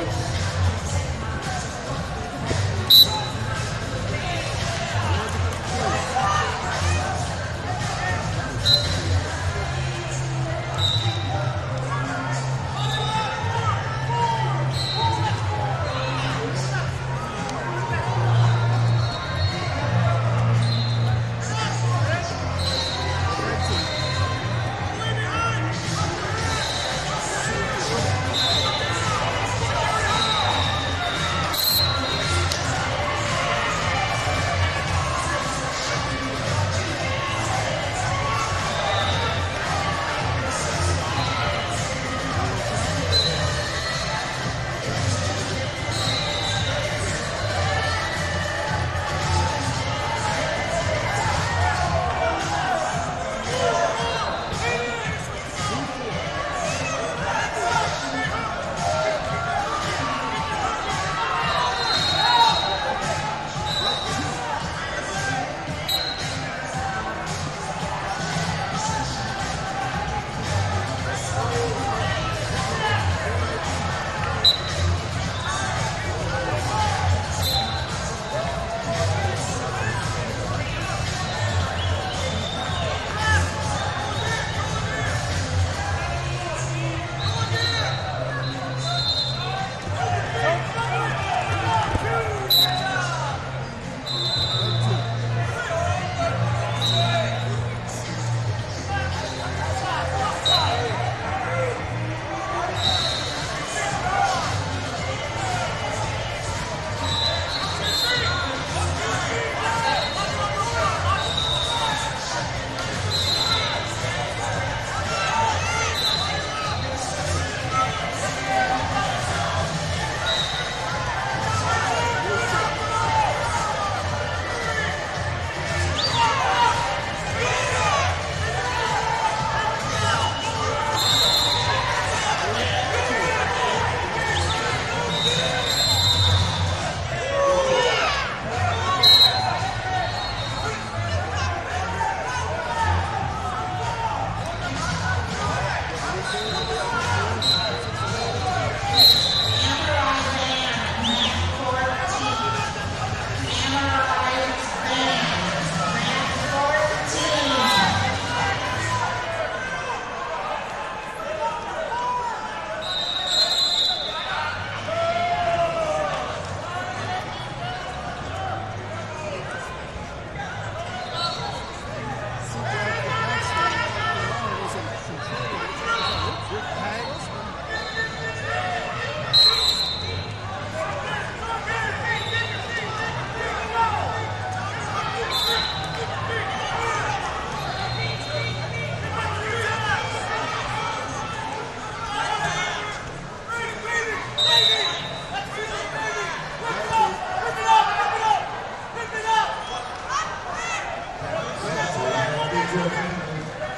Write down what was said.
Woo! Come on!